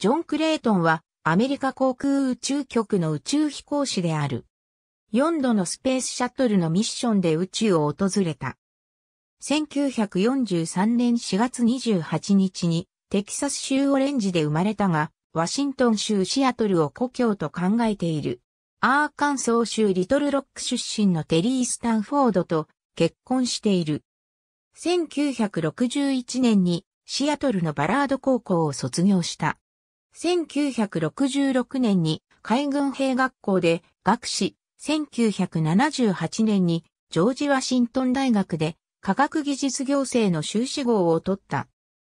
ジョン・クレイトンはアメリカ航空宇宙局の宇宙飛行士である。4度のスペースシャトルのミッションで宇宙を訪れた。1943年4月28日にテキサス州オレンジで生まれたが、ワシントン州シアトルを故郷と考えている。アーカンソー州リトルロック出身のテリー・スタンフォードと結婚している。1961年にシアトルのバラード高校を卒業した。1966年に海軍兵学校で学士、1978年にジョージ・ワシントン大学で科学技術行政の修士号を取った。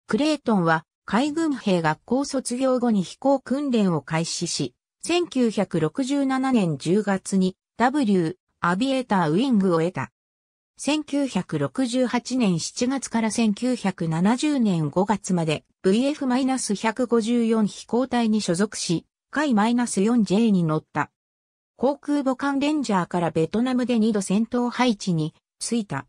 クレイトンは海軍兵学校卒業後に飛行訓練を開始し、1967年10月に W アビエーターウィングを得た。1968年7月から1970年5月まで VF-154 飛行隊に所属し、海 -4J に乗った。航空母艦レンジャーからベトナムで2度戦闘配置に着いた。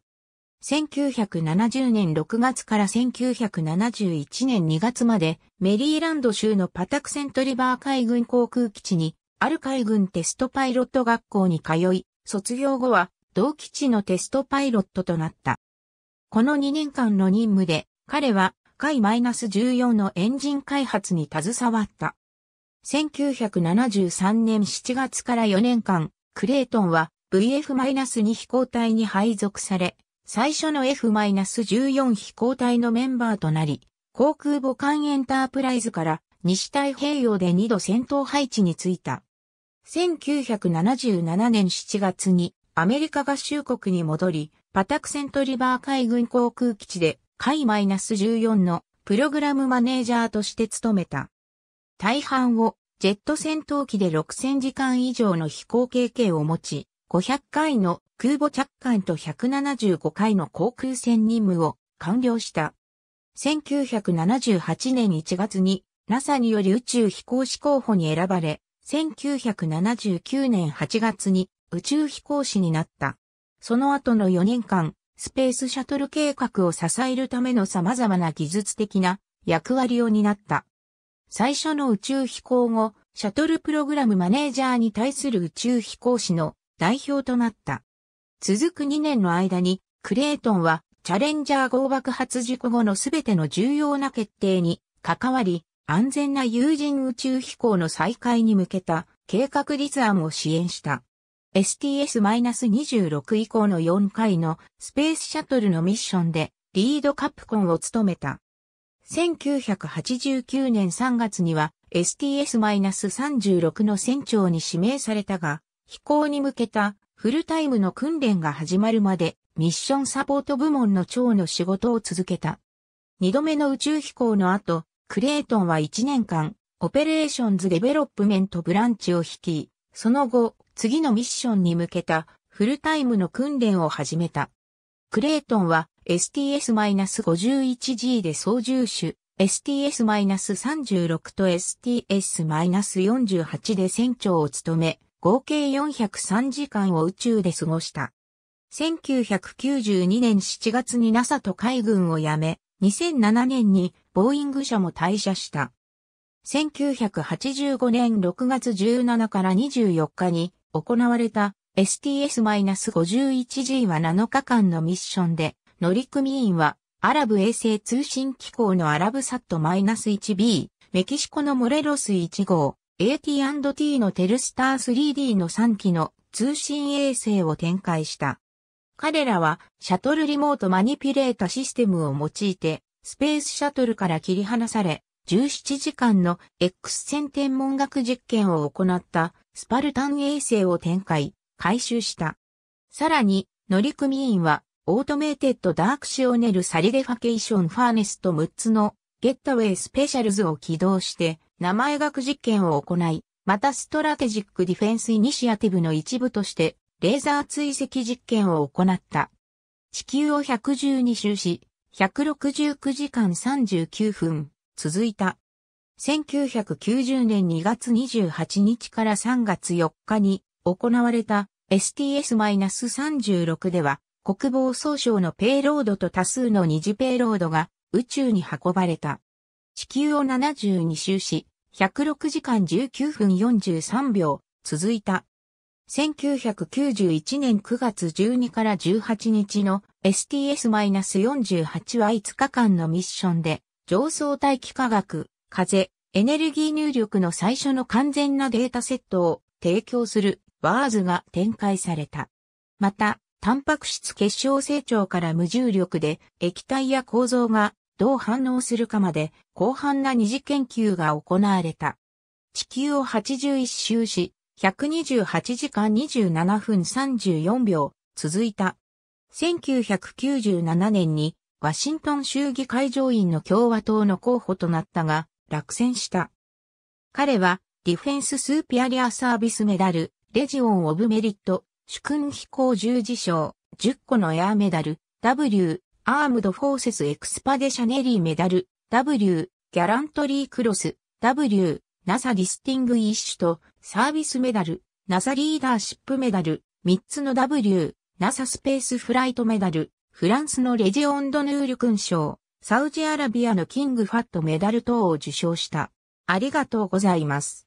1970年6月から1971年2月までメリーランド州のパタクセントリバー海軍航空基地にある海軍テストパイロット学校に通い、卒業後は同基地のテストパイロットとなった。この2年間の任務で彼は海 -14 のエンジン開発に携わった。1973年7月から4年間、クレイトンは VF-2 飛行隊に配属され、最初の F-14 飛行隊のメンバーとなり、航空母艦エンタープライズから西太平洋で2度戦闘配置についた。1977年7月にアメリカ合衆国に戻り、パタクセントリバー海軍航空基地で海 -14 のプログラムマネージャーとして務めた。大半をジェット戦闘機で6000時間以上の飛行経験を持ち、500回の空母着艦と175回の航空船任務を完了した。1978年1月に NASA により宇宙飛行士候補に選ばれ、1979年8月に宇宙飛行士になった。その後の4年間、スペースシャトル計画を支えるための様々な技術的な役割を担った。最初の宇宙飛行後、シャトルプログラムマネージャーに対する宇宙飛行士の代表となった。続く2年の間に、クレイトンは、チャレンジャー号爆発事故後のすべての重要な決定に関わり、安全な有人宇宙飛行の再開に向けた計画立案を支援した。STS-26 以降の4回のスペースシャトルのミッションでリードカプコンを務めた。1989年3月には STS-36 の船長に指名されたが、飛行に向けたフルタイムの訓練が始まるまでミッションサポート部門の長の仕事を続けた。二度目の宇宙飛行の後、クレイトンは1年間、 Operations Development Branch を率い、その後、次のミッションに向けたフルタイムの訓練を始めた。クレイトンは STS-51G で操縦手、STS-36 と STS-48 で船長を務め、合計403時間を宇宙で過ごした。1992年7月に NASA と海軍を辞め、2007年にボーイング社も退社した。1985年6月17から24日に行われた STS-51G は7日間のミッションで、乗組員はアラブ衛星通信機構のアラブサット -1B、メキシコのモレロス1号、AT&T のテルスター 3D の3機の通信衛星を展開した。彼らはシャトルリモートマニピュレータシステムを用いてスペースシャトルから切り離され17時間の X 線天文学実験を行ったスパルタン衛星を展開、回収した。さらに、乗組員は、 Automated Directional Solidification Furnace と6つの Getaway Specials を起動して生医学実験を行い、また Strategic Defense Initiative の一部としてレーザー追跡実験を行った。地球を112周し、169時間39分続いた。1990年2月28日から3月4日に行われた STS-36 では国防総省のペイロードと多数の二次ペイロードが宇宙に運ばれた。地球を72周し、106時間19分43秒続いた。1991年9月12から18日の STS-48 は5日間のミッションで上層大気化学、風、エネルギー入力の最初の完全なデータセットを提供する WARS が展開された。また、タンパク質結晶成長から無重力で液体や構造がどう反応するかまで広範な二次研究が行われた。地球を81周し、128時間27分34秒続いた。1997年にワシントン州議会上院の共和党の候補となったが落選した。彼は Defense Superior Service Medal、 Legion of Merit、殊勲飛行十字章、10個の Air Medal、W、 Armed Forces Expeditionary Medal、W、 Gallantry Cross、W、NASA Distinguished Service Medal、NASA リーダーシップメダル、3つの W、NASA スペースフライトメダル、フランスのレジオンドヌール勲章、サウジアラビアのキングファットメダル等を受賞した。ありがとうございます。